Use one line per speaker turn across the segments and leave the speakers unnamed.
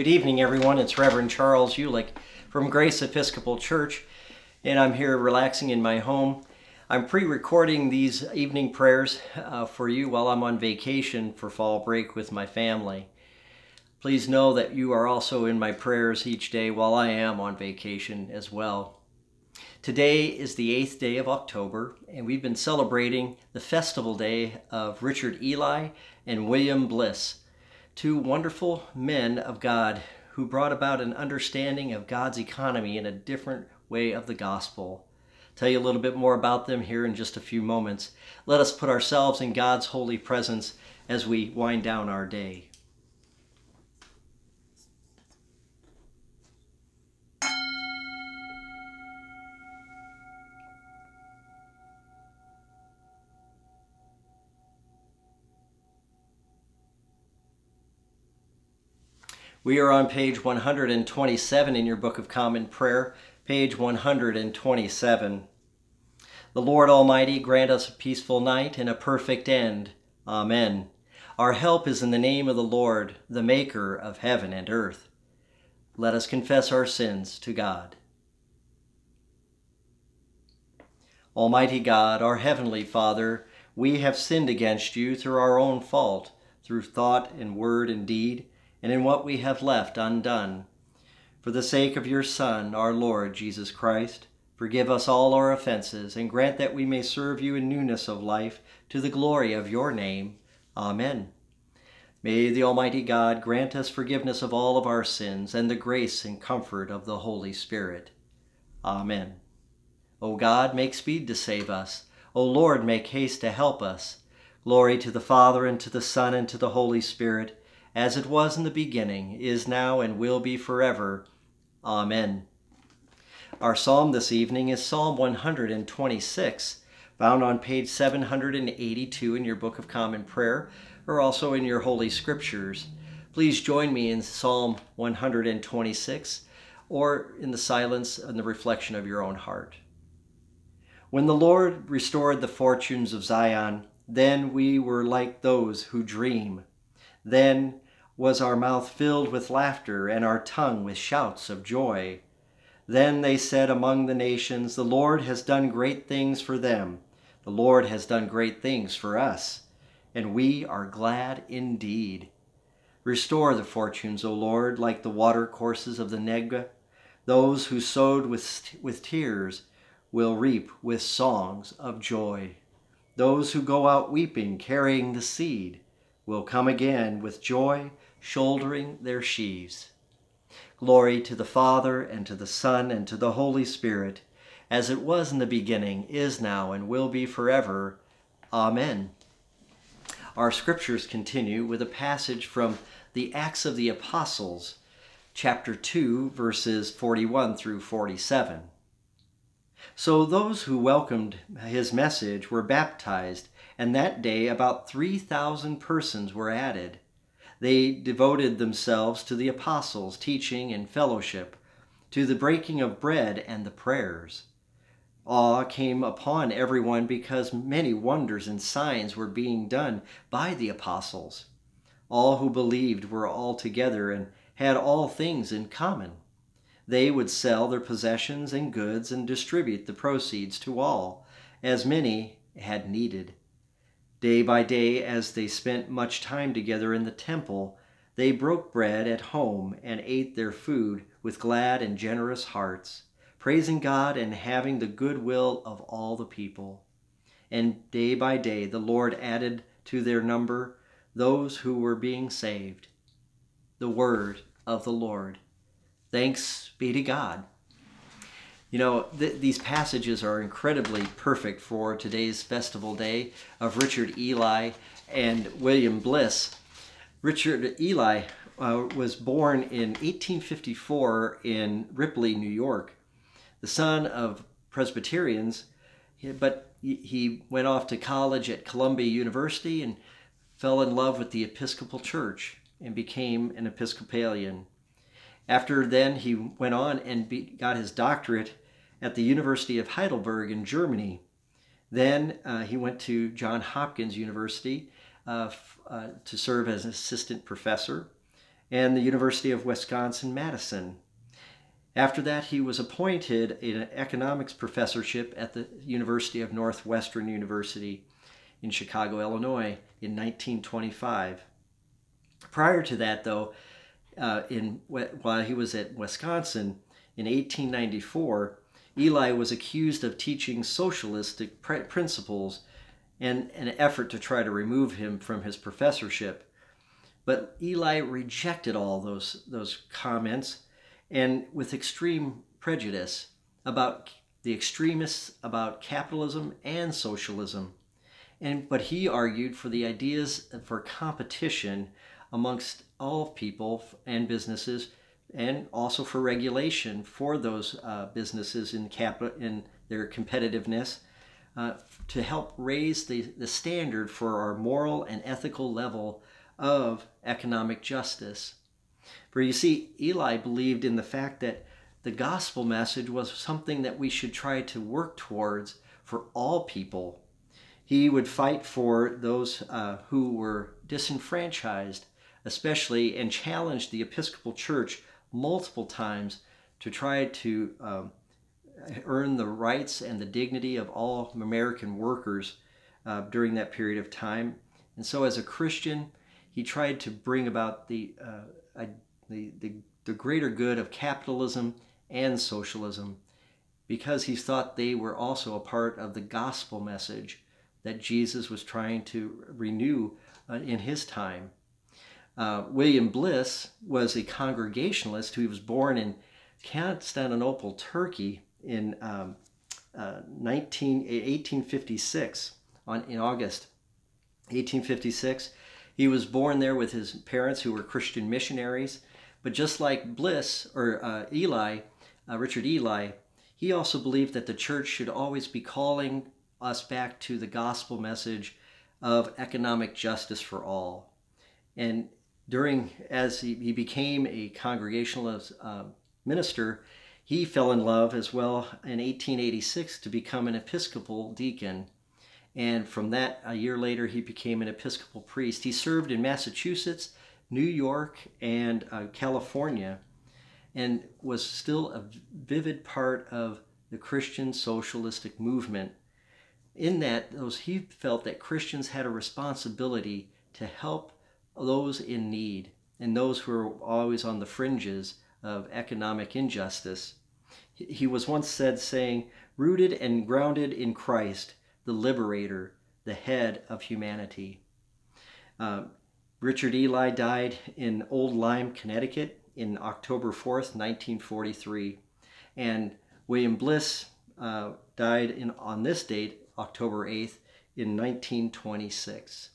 Good evening, everyone. It's Reverend Charles Uhlik from Grace Episcopal Church, and I'm here relaxing in my home. I'm pre recording these evening prayers uh, for you while I'm on vacation for fall break with my family. Please know that you are also in my prayers each day while I am on vacation as well. Today is the eighth day of October, and we've been celebrating the festival day of Richard Ely and William Bliss two wonderful men of God who brought about an understanding of God's economy in a different way of the gospel. Tell you a little bit more about them here in just a few moments. Let us put ourselves in God's holy presence as we wind down our day. We are on page 127 in your Book of Common Prayer, page 127. The Lord Almighty grant us a peaceful night and a perfect end. Amen. Our help is in the name of the Lord, the Maker of heaven and earth. Let us confess our sins to God. Almighty God, our heavenly Father, we have sinned against you through our own fault, through thought and word and deed and in what we have left undone. For the sake of your Son, our Lord Jesus Christ, forgive us all our offenses, and grant that we may serve you in newness of life to the glory of your name. Amen. May the Almighty God grant us forgiveness of all of our sins and the grace and comfort of the Holy Spirit. Amen. O God, make speed to save us. O Lord, make haste to help us. Glory to the Father, and to the Son, and to the Holy Spirit, as it was in the beginning, is now, and will be forever. Amen. Our psalm this evening is Psalm 126, found on page 782 in your Book of Common Prayer, or also in your Holy Scriptures. Please join me in Psalm 126, or in the silence and the reflection of your own heart. When the Lord restored the fortunes of Zion, then we were like those who dream. Then was our mouth filled with laughter and our tongue with shouts of joy. Then they said among the nations, The Lord has done great things for them. The Lord has done great things for us, and we are glad indeed. Restore the fortunes, O Lord, like the watercourses of the Negeb. Those who sowed with, with tears will reap with songs of joy. Those who go out weeping, carrying the seed, will come again with joy, shouldering their sheaves. Glory to the Father, and to the Son, and to the Holy Spirit, as it was in the beginning, is now, and will be forever. Amen. Our scriptures continue with a passage from the Acts of the Apostles, chapter 2, verses 41 through 47. So those who welcomed his message were baptized, and that day about 3,000 persons were added. They devoted themselves to the apostles' teaching and fellowship, to the breaking of bread and the prayers. Awe came upon everyone because many wonders and signs were being done by the apostles. All who believed were all together and had all things in common. They would sell their possessions and goods and distribute the proceeds to all, as many had needed. Day by day, as they spent much time together in the temple, they broke bread at home and ate their food with glad and generous hearts, praising God and having the good will of all the people. And day by day the Lord added to their number those who were being saved. The word of the Lord. Thanks be to God. You know, th these passages are incredibly perfect for today's festival day of Richard Ely and William Bliss. Richard Ely uh, was born in 1854 in Ripley, New York, the son of Presbyterians, but he went off to college at Columbia University and fell in love with the Episcopal Church and became an Episcopalian. After then, he went on and be, got his doctorate at the University of Heidelberg in Germany. Then uh, he went to Johns Hopkins University uh, uh, to serve as an assistant professor. and the University of Wisconsin Madison. After that, he was appointed an economics professorship at the University of Northwestern University in Chicago, Illinois in 1925. Prior to that, though, uh, in while he was at Wisconsin in 1894, Ely was accused of teaching socialistic pr- principles and an effort to try to remove him from his professorship. But Ely rejected all those those comments and with extreme prejudice about the extremists about capitalism and socialism. And but he argued for the ideas for competition amongst all people and businesses and also for regulation for those uh, businesses in cap in their competitiveness uh, to help raise the, the standard for our moral and ethical level of economic justice. For you see, Ely believed in the fact that the gospel message was something that we should try to work towards for all people. He would fight for those uh, who were disenfranchised, especially, and challenged the Episcopal Church multiple times to try to um, earn the rights and the dignity of all American workers uh, during that period of time. And so, as a Christian, he tried to bring about the, uh, the, the, the greater good of capitalism and socialism because he thought they were also a part of the gospel message that Jesus was trying to renew uh, in his time. Uh, William Bliss was a Congregationalist who was born in Constantinople, Turkey, in um, uh, 19, 1856, on, in August 1856. He was born there with his parents who were Christian missionaries. But just like Bliss or uh, Ely, uh, Richard Ely, he also believed that the church should always be calling us back to the gospel message of economic justice for all. And during, as he, he became a congregationalist uh, minister, he fell in love as well in 1886 to become an Episcopal deacon. And from that, a year later, he became an Episcopal priest. He served in Massachusetts, New York, and uh, California, and was still a vivid part of the Christian socialistic movement. In that, those, he felt that Christians had a responsibility to help those in need and those who are always on the fringes of economic injustice. He was once said, saying, rooted and grounded in Christ, the liberator, the head of humanity. Uh, Richard Ely died in Old Lyme, Connecticut in October 4th, 1943. And William Bliss uh, died in, on this date, October 8th, in 1926.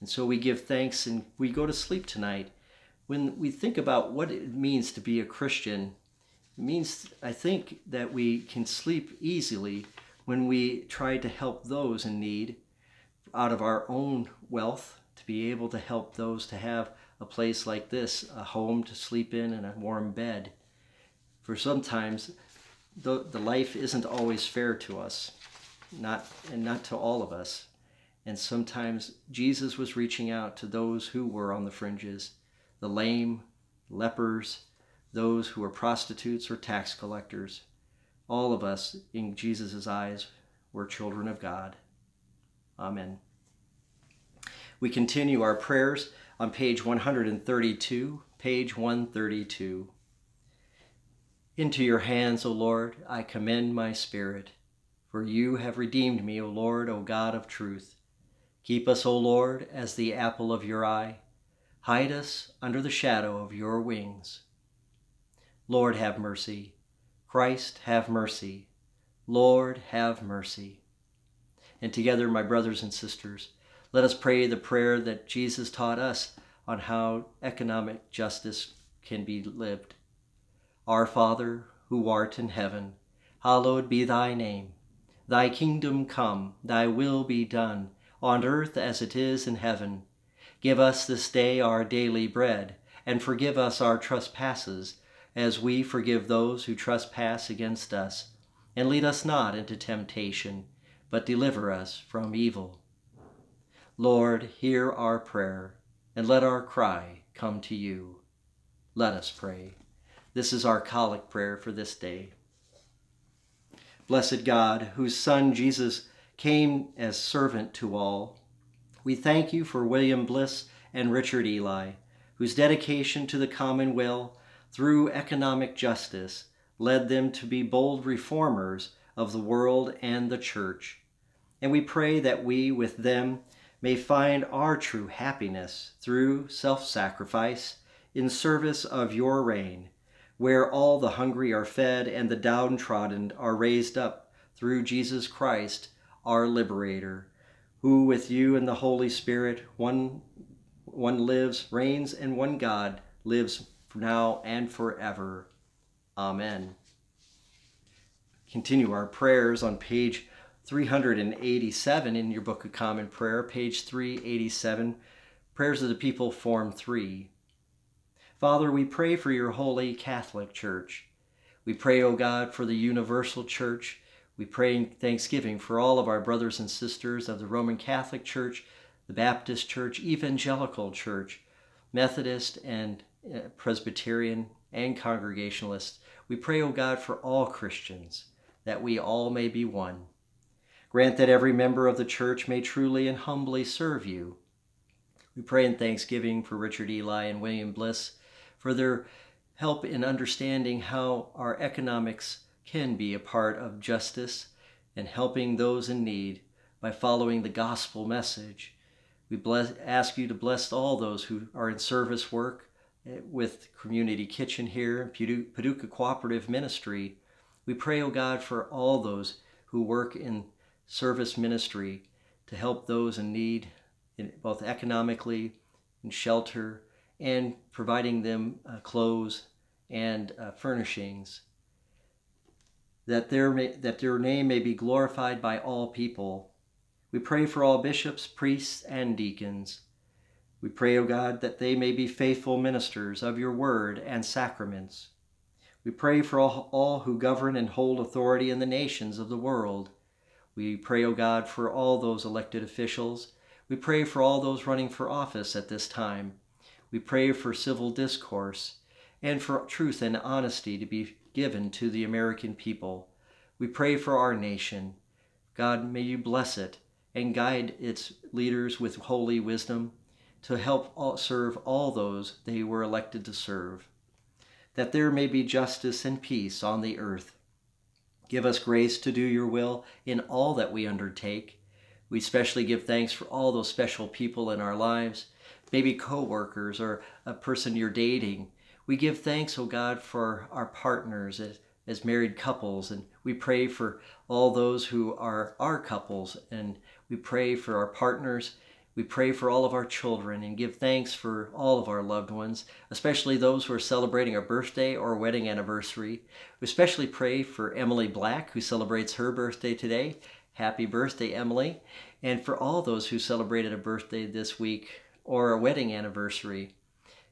And so we give thanks and we go to sleep tonight. When we think about what it means to be a Christian, it means, I think, that we can sleep easily when we try to help those in need out of our own wealth, to be able to help those to have a place like this, a home to sleep in and a warm bed. For sometimes the, the life isn't always fair to us, not and not to all of us. And sometimes Jesus was reaching out to those who were on the fringes, the lame, lepers, those who were prostitutes or tax collectors. All of us, in Jesus' eyes, were children of God. Amen. We continue our prayers on page 132, page 132. Into your hands, O Lord, I commend my spirit, for you have redeemed me, O Lord, O God of truth. Keep us, O Lord, as the apple of your eye. Hide us under the shadow of your wings. Lord, have mercy. Christ, have mercy. Lord, have mercy. And together, my brothers and sisters, let us pray the prayer that Jesus taught us on how economic justice can be lived. Our Father, who art in heaven, hallowed be thy name. Thy kingdom come, thy will be done, on earth as it is in heaven. Give us this day our daily bread, and forgive us our trespasses, as we forgive those who trespass against us. And lead us not into temptation, but deliver us from evil. Lord, hear our prayer, and let our cry come to you. Let us pray. This is our collect prayer for this day. Blessed God, whose Son Jesus came as servant to all, we thank you for William Bliss and Richard Ely, whose dedication to the commonweal through economic justice led them to be bold reformers of the world and the church. And we pray that we, with them, may find our true happiness through self sacrifice in service of your reign, where all the hungry are fed and the downtrodden are raised up through Jesus Christ, our liberator, who with you and the Holy Spirit, one, one lives, reigns, and one God lives now and forever. Amen. Continue our prayers on page 387 in your Book of Common Prayer, page 387, Prayers of the People, Form 3. Father, we pray for your holy Catholic Church. We pray, O God, for the universal church. We pray in thanksgiving for all of our brothers and sisters of the Roman Catholic Church, the Baptist Church, Evangelical Church, Methodist and uh, Presbyterian and Congregationalist. We pray, O God, for all Christians, that we all may be one. Grant that every member of the church may truly and humbly serve you. We pray in thanksgiving for Richard Ely and William Bliss for their help in understanding how our economics can be a part of justice and helping those in need by following the gospel message. We bless, ask you to bless all those who are in service work eh, with Community Kitchen here, Paducah Cooperative Ministry. We pray, O oh God, for all those who work in service ministry to help those in need, in both economically, in shelter, and providing them uh, clothes and uh, furnishings. That their, that their name may be glorified by all people. We pray for all bishops, priests, and deacons. We pray, O God, that they may be faithful ministers of your word and sacraments. We pray for all, all who govern and hold authority in the nations of the world we pray, O God, for all those elected officials. We pray for all those running for office at this time. We pray for civil discourse and for truth and honesty to be given to the American people. We pray for our nation. God, may you bless it and guide its leaders with holy wisdom to help all, serve all those they were elected to serve, that there may be justice and peace on the earth. Give us grace to do your will in all that we undertake. We especially give thanks for all those special people in our lives, maybe co-workers or a person you're dating. We give thanks, oh God, for our partners as, as married couples, and we pray for all those who are our couples, and we pray for our partners we pray for all of our children and give thanks for all of our loved ones, especially those who are celebrating a birthday or wedding anniversary. We especially pray for Emily Black, who celebrates her birthday today. Happy birthday, Emily. And for all those who celebrated a birthday this week or a wedding anniversary.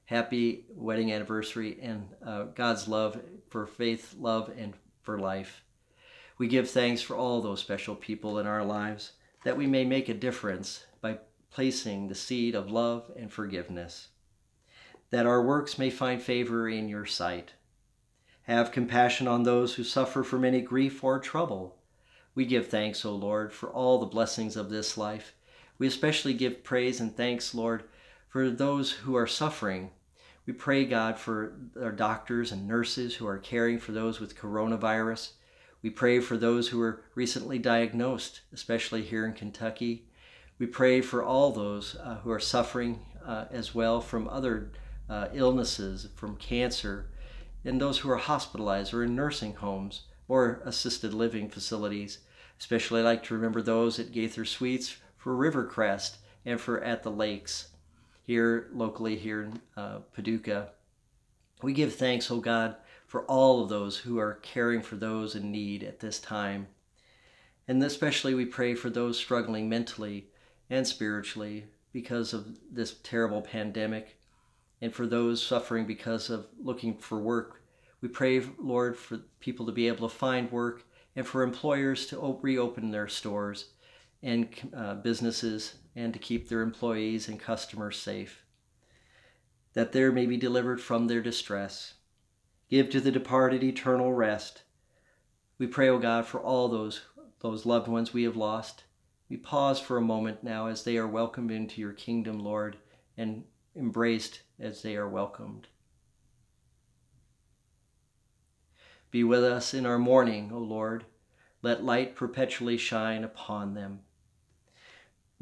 Happy wedding anniversary and uh, God's love for faith, love, and for life. We give thanks for all those special people in our lives that we may make a difference by placing the seed of love and forgiveness, that our works may find favor in your sight. Have compassion on those who suffer from any grief or trouble. We give thanks, O Lord, for all the blessings of this life. We especially give praise and thanks, Lord, for those who are suffering. We pray, God, for our doctors and nurses who are caring for those with coronavirus. We pray for those who were recently diagnosed, especially here in Kentucky. We pray for all those uh, who are suffering uh, as well from other uh, illnesses, from cancer, and those who are hospitalized or in nursing homes or assisted living facilities. Especially I like to remember those at Gaither Suites for Rivercrest and for At the Lakes here locally here in uh, Paducah. We give thanks, O oh God, for all of those who are caring for those in need at this time. And especially we pray for those struggling mentally and spiritually because of this terrible pandemic. And for those suffering because of looking for work, we pray, Lord, for people to be able to find work and for employers to reopen their stores and uh, businesses and to keep their employees and customers safe. that there may be delivered from their distress. Give to the departed eternal rest. We pray, O God, for all those, those loved ones we have lost. We pause for a moment now as they are welcomed into your kingdom, Lord, and embraced as they are welcomed. Be with us in our mourning, O Lord. Let light perpetually shine upon them.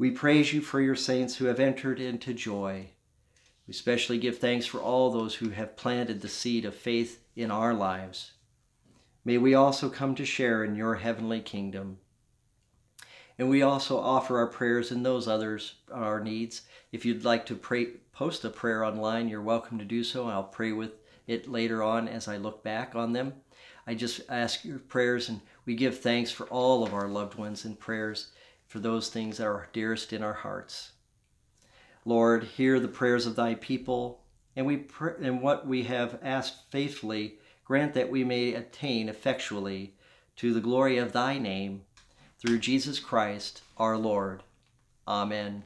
We praise you for your saints who have entered into joy. We especially give thanks for all those who have planted the seed of faith in our lives. May we also come to share in your heavenly kingdom. And we also offer our prayers and those others, our needs. If you'd like to pray, post a prayer online, you're welcome to do so. I'll pray with it later on as I look back on them. I just ask your prayers and we give thanks for all of our loved ones and prayers for those things that are dearest in our hearts. Lord, hear the prayers of thy people, and we pray, and what we have asked faithfully, grant that we may attain effectually to the glory of thy name through Jesus Christ our Lord. Amen.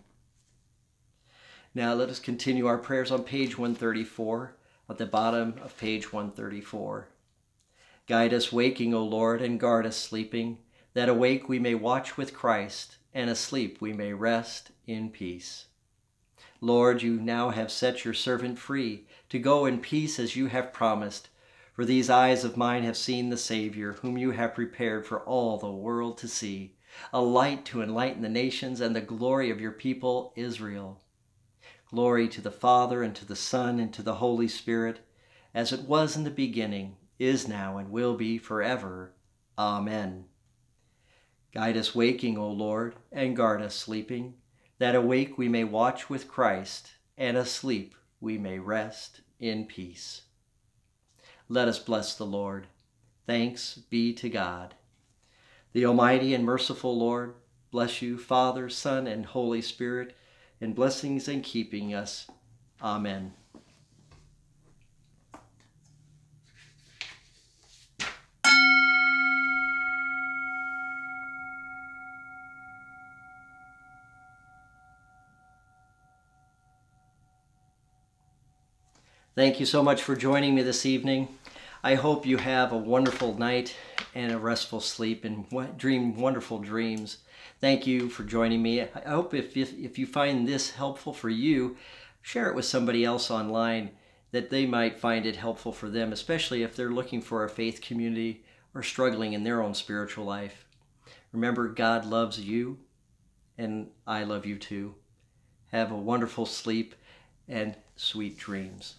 Now let us continue our prayers on page 134, at the bottom of page 134. Guide us waking, O Lord, and guard us sleeping, that awake we may watch with Christ, and asleep we may rest in peace. Lord, you now have set your servant free to go in peace as you have promised. For these eyes of mine have seen the Savior, whom you have prepared for all the world to see, a light to enlighten the nations and the glory of your people Israel. Glory to the Father, and to the Son, and to the Holy Spirit, as it was in the beginning, is now and will be forever. Amen. Guide us waking, O Lord, and guard us sleeping, that awake we may watch with Christ, and asleep we may rest in peace. Let us bless the Lord. Thanks be to God. The Almighty and merciful Lord bless you, Father, Son, and Holy Spirit, in blessings and keeping us. Amen. Thank you so much for joining me this evening. I hope you have a wonderful night and a restful sleep and dream wonderful dreams. Thank you for joining me. I hope if, if, if you find this helpful for you, share it with somebody else online that they might find it helpful for them, especially if they're looking for a faith community or struggling in their own spiritual life. Remember, God loves you, and I love you too. Have a wonderful sleep and sweet dreams.